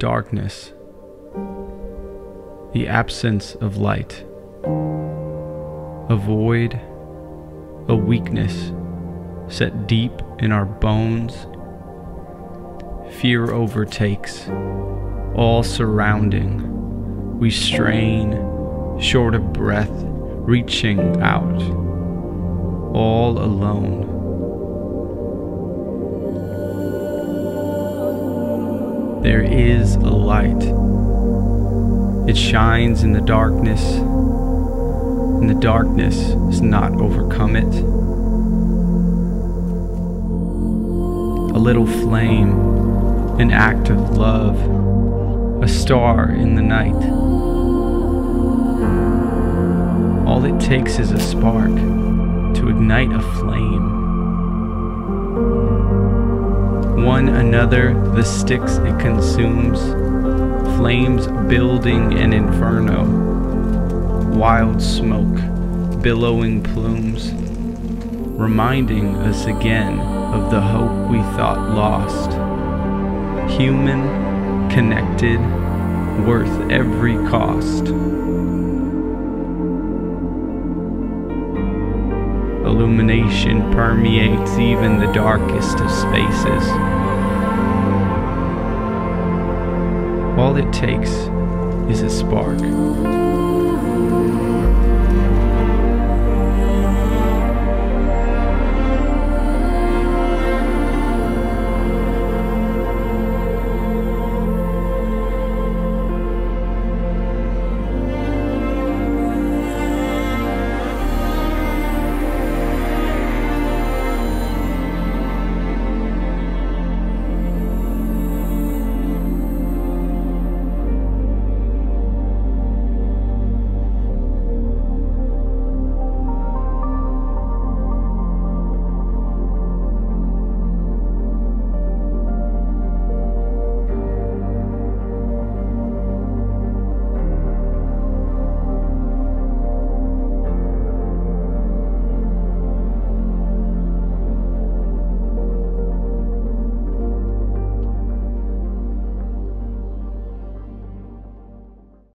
darkness, the absence of light, a void, a weakness set deep in our bones. Fear overtakes, all surrounding. We strain, short of breath, reaching out, all alone. There is a light. It shines in the darkness, and the darkness does not overcome it. A little flame, an act of love, a star in the night. All it takes is a spark to ignite a flame. One another, the sticks it consumes, flames building an inferno, wild smoke, billowing plumes, reminding us again of the hope we thought lost. Human, connected, worth every cost. Illumination permeates even the darkest of spaces. All it takes is a spark.